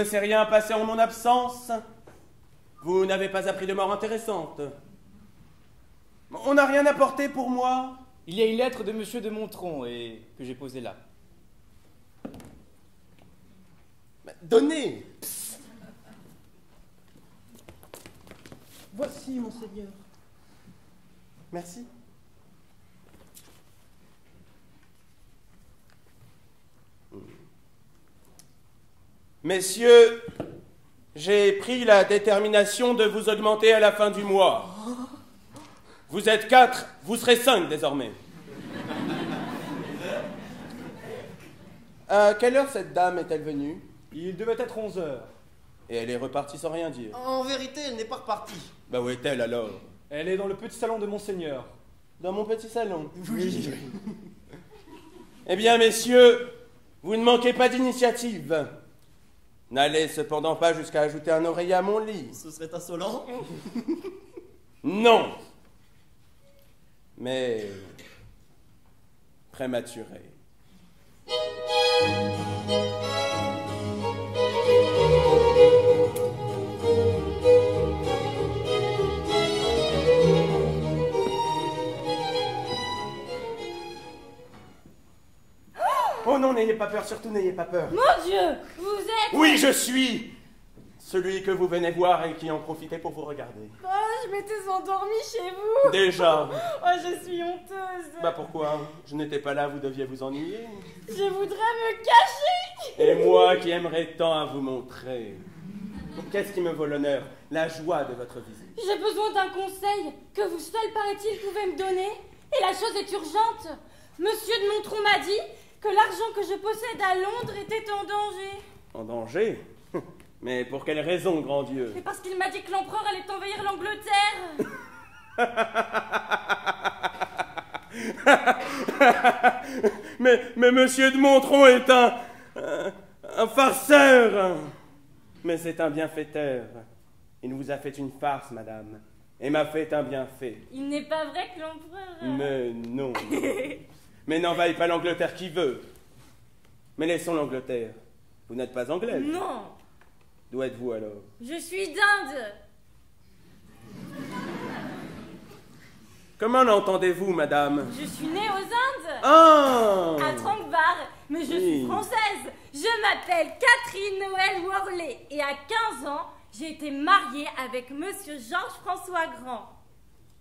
Il ne s'est rien passé en mon absence. Vous n'avez pas appris de mort intéressante. On n'a rien apporté pour moi. Il y a une lettre de monsieur de Montron et que j'ai posée là. Donnez Voici, monseigneur. Merci. Messieurs, j'ai pris la détermination de vous augmenter à la fin du mois. Vous êtes quatre, vous serez cinq désormais. À quelle heure cette dame est-elle venue? Il devait être 11 heures. Et elle est repartie sans rien dire. En vérité, elle n'est pas repartie. Bah où est-elle alors? Elle est dans le petit salon de monseigneur. Dans mon petit salon. Oui. Eh bien, messieurs, vous ne manquez pas d'initiative. N'allez cependant pas jusqu'à ajouter un oreiller à mon lit. Ce serait insolent. Non. Mais prématuré. Non, n'ayez pas peur, surtout n'ayez pas peur. Mon Dieu, vous êtes... Oui, je suis celui que vous venez voir et qui en profitait pour vous regarder. Oh, je m'étais endormie chez vous. Déjà. Oh, je suis honteuse. Bah pourquoi? Je n'étais pas là, vous deviez vous ennuyer. Je voudrais me cacher. Et moi qui aimerais tant à vous montrer. Qu'est-ce qui me vaut l'honneur? La joie de votre visite. J'ai besoin d'un conseil que vous seul, paraît-il, pouvez me donner. Et la chose est urgente. Monsieur de Montron m'a dit que l'argent que je possède à Londres était en danger. En danger Mais pour quelle raison, grand Dieu parce qu'il m'a dit que l'empereur allait envahir l'Angleterre. mais, mais monsieur de Montron est un, un, un farceur. Mais c'est un bienfaiteur. Il vous a fait une farce, madame, et m'a fait un bienfait. Il n'est pas vrai que l'empereur... Mais non. mais n'envahit pas l'Angleterre qui veut. Mais laissons l'Angleterre. Vous n'êtes pas anglaise. Non, D'où êtes-vous alors? Je suis d'Inde. Comment l'entendez-vous, madame? Je suis née aux Indes. Ah À Tranquebar, mais je suis française. Je m'appelle Catherine Noël Worley et à 15 ans, j'ai été mariée avec monsieur Georges François Grand.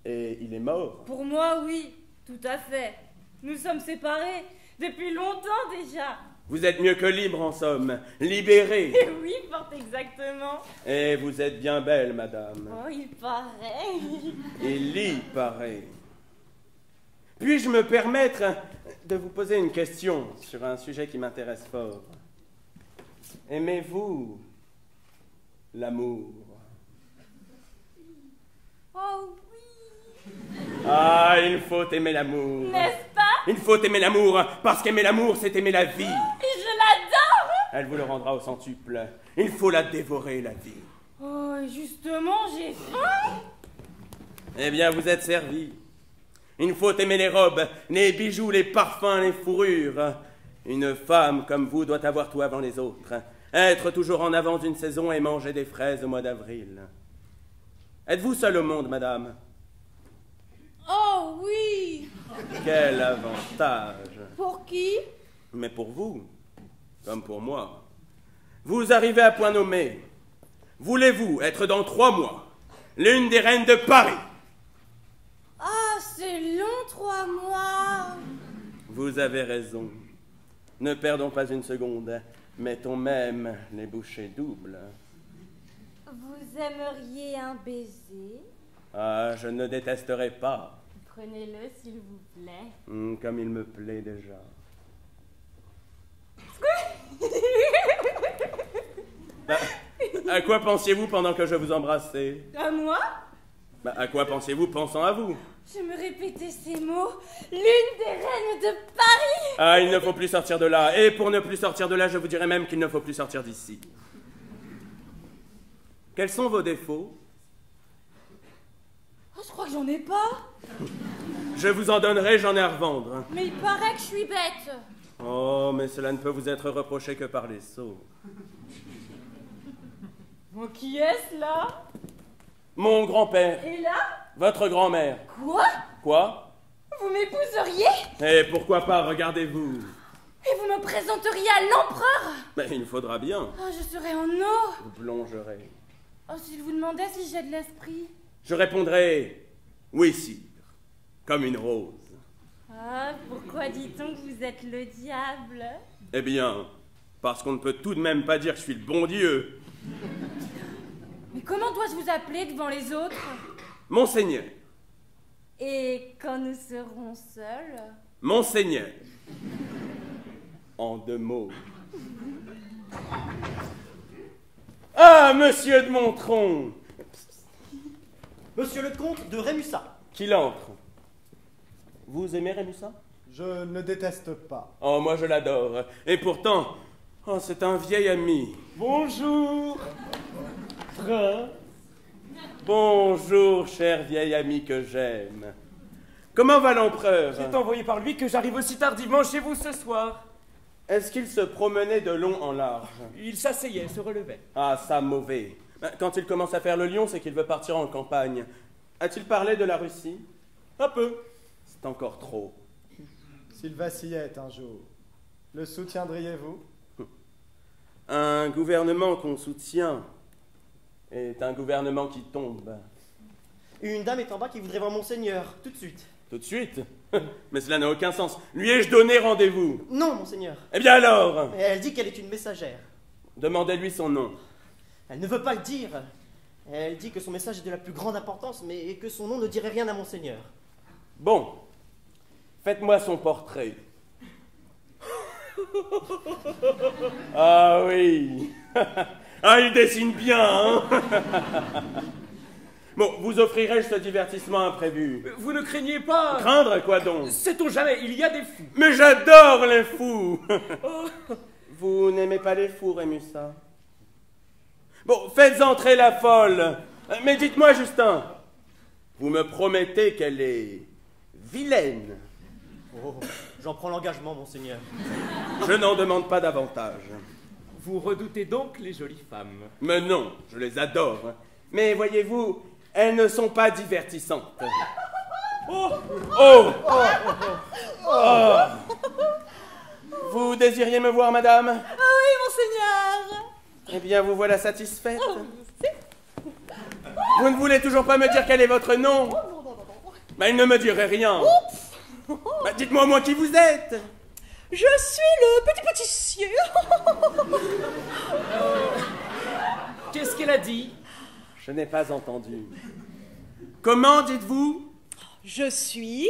Et il est mort? Pour moi, oui, tout à fait. Nous sommes séparés depuis longtemps déjà. Vous êtes mieux que libre, en somme. Libérée. Et oui, fort exactement. Et vous êtes bien belle, madame. Oh, il paraît. Il y paraît. Puis-je me permettre de vous poser une question sur un sujet qui m'intéresse fort? Aimez-vous l'amour? Oh oui, Ah, il faut aimer l'amour. n'est-ce Il faut aimer l'amour, parce qu'aimer l'amour, c'est aimer la vie. Et je l'adore Elle vous le rendra au centuple. Il faut la dévorer, la vie. Oh, justement, j'ai faim. Eh bien, vous êtes servi. Il faut aimer les robes, les bijoux, les parfums, les fourrures. Une femme comme vous doit avoir tout avant les autres. Être toujours en avance d'une saison et manger des fraises au mois d'avril. Êtes-vous seule au monde, madame? Oh oui Quel avantage Pour qui? Mais pour vous, comme pour moi, vous arrivez à point nommé. Voulez-vous être dans trois mois l'une des reines de Paris? Ah, c'est long, trois mois. Vous avez raison. Ne perdons pas une seconde. Mettons même les bouchées doubles. Vous aimeriez un baiser? Ah, je ne détesterai pas, Prenez-le, s'il vous plaît. Hmm, comme il me plaît déjà. Bah, à quoi pensiez-vous pendant que je vous embrassais? À moi? Bah, À quoi pensiez-vous pensant à vous? Je me répétais ces mots. L'une des reines de Paris Ah, il ne faut plus sortir de là. Et pour ne plus sortir de là, je vous dirais même qu'il ne faut plus sortir d'ici. Quels sont vos défauts? Je crois que j'en ai pas. Je vous en donnerai, j'en ai à revendre. Mais il paraît que je suis bête. Oh, mais cela ne peut vous être reproché que par les sots. Bon, qui est-ce là? Mon grand-père, Et là? Votre grand-mère. Quoi? Quoi? Vous m'épouseriez? Et pourquoi pas, regardez-vous. Et vous me présenteriez à l'empereur? Mais il faudra bien. Oh, je serais en eau Vous plongerez. Oh, s'il vous demandait si j'ai de l'esprit. Je répondrai oui, sire, comme une rose. Ah, pourquoi dit-on que vous êtes le diable? Eh bien, parce qu'on ne peut tout de même pas dire que je suis le bon Dieu. Mais comment dois-je vous appeler devant les autres? Monseigneur, Et quand nous serons seuls? Monseigneur. En deux mots. Ah, monsieur de Montron Monsieur le comte de Rémusat. Qu'il entre. Vous aimez Rémusat Je ne déteste pas. Oh, moi je l'adore. Et pourtant, oh, c'est un vieil ami. Bonjour Prince Bonjour, cher vieil ami que j'aime. Comment va l'empereur? C'est envoyé par lui que j'arrive aussi tardivement chez vous ce soir. Est-ce qu'il se promenait de long en large? Il s'asseyait, se relevait. Ah, ça mauvais. Ben, Quand il commence à faire le lion, c'est qu'il veut partir en campagne. A-t-il parlé de la Russie? Un peu. C'est encore trop. S'il vacillait un jour, le soutiendriez-vous? Un gouvernement qu'on soutient est un gouvernement qui tombe. Une dame est en bas qui voudrait voir Monseigneur, tout de suite. Tout de suite? Mais cela n'a aucun sens. Lui ai-je donné rendez-vous? Non, Monseigneur. Eh bien alors? Et elle dit qu'elle est une messagère. Demandez-lui son nom. Elle ne veut pas le dire. Elle dit que son message est de la plus grande importance, mais que son nom ne dirait rien à Monseigneur. Bon, faites-moi son portrait. Ah oui. Ah, il dessine bien, hein Bon, vous offrirez ce divertissement imprévu? Vous ne craignez pas? Craindre quoi donc? Sait-on jamais, il y a des fous. Mais j'adore les fous Vous n'aimez pas les fous, Rémusa Bon, faites entrer la folle. Mais dites-moi, Justin, vous me promettez qu'elle est vilaine. Oh, j'en prends l'engagement, Monseigneur. Je n'en demande pas davantage. Vous redoutez donc les jolies femmes. Mais non, je les adore. Mais voyez-vous, elles ne sont pas divertissantes. Oh Oh Oh Vous désiriez me voir, madame? Eh bien, vous voilà satisfaite. Vous ne voulez toujours pas me dire quel est votre nom. Bah, il ne me dirait rien. Bah, dites-moi, moi, qui vous êtes. Je suis le petit pâtissier. Qu'est-ce qu'elle a dit? Je n'ai pas entendu. Comment dites-vous? Je suis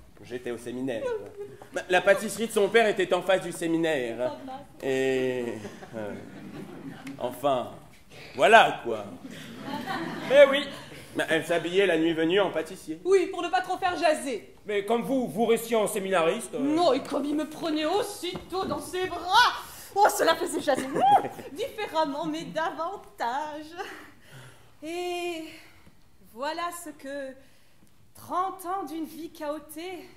j'étais au séminaire. La pâtisserie de son père était en face du séminaire. Et... euh, enfin, voilà quoi. Eh oui Elle s'habillait la nuit venue en pâtissier. Oui, pour ne pas trop faire jaser. Mais comme vous, vous restiez en séminariste... euh, Non, et comme il me prenait aussitôt dans ses bras. Oh, cela faisait jaser. Ouh, Différemment, mais davantage. Et voilà ce que 30 ans d'une vie chaotée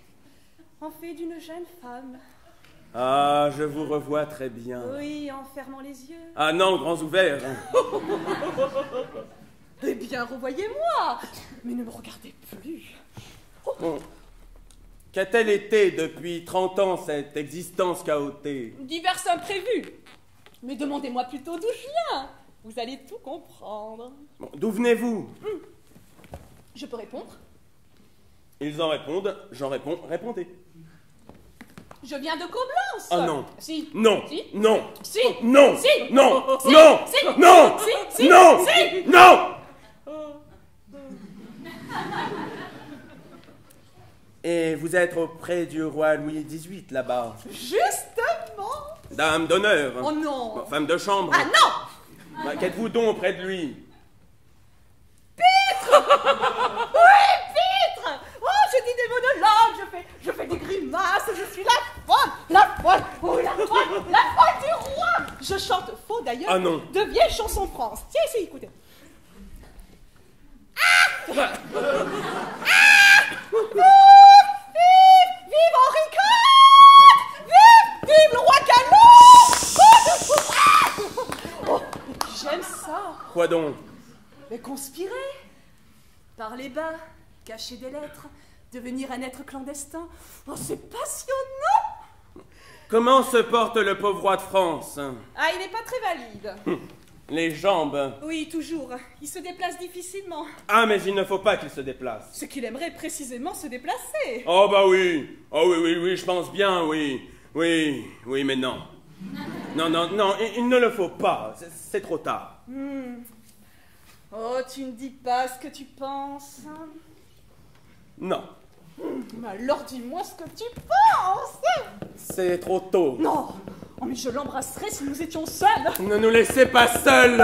en fait d'une jeune femme. Ah, je vous revois très bien. Oui, en fermant les yeux. Ah non, grands ouverts. Eh bien, revoyez-moi Mais ne me regardez plus Bon. Qu'a-t-elle été depuis 30 ans cette existence chaotée? Divers imprévus Mais demandez-moi plutôt d'où je viens Vous allez tout comprendre. Bon, D'où venez-vous? Je peux répondre Ils en répondent, j'en réponds, répondez. Je viens de Coblence Ah non. Si. Non, Si. Non, Si. Non, Si. Non, Si. Non, Si. Non, Si. Si. Non, Si. Non. Et vous êtes auprès du roi Louis XVIII là-bas. Justement. Dame d'honneur. Oh non. Femme de chambre. Ah non. Bah, Qu'êtes-vous donc auprès de lui? Oui, Pitre Oh, je dis des monologues, je fais, je je suis la folle, la folle, oh la folle, la folle du roi. Je chante faux d'ailleurs, Ah non. de vieilles chansons France. Tiens ici, écoutez. Vive, vive Henri IV Vive, vive le roi Canon Oh, J'aime ça. Quoi donc? Mais conspirer. Parler bas, cacher des lettres, devenir un être clandestin. Oh, c'est passionnant Comment se porte le pauvre roi de France? Ah, il n'est pas très valide. Les jambes. Oui, toujours. Il se déplace difficilement. Ah, mais il ne faut pas qu'il se déplace. Ce qu'il aimerait précisément se déplacer. Oh bah oui. Oh oui, oui, oui, je pense bien, oui. Oui, oui, mais non. Non, non, non, il, il ne le faut pas. C'est- C'est trop tard. Oh, tu ne dis pas ce que tu penses. Non, Mais alors dis-moi ce que tu penses. C'est trop tôt. Non. Oh, mais je l'embrasserais si nous étions seuls. Ne nous laissez pas seuls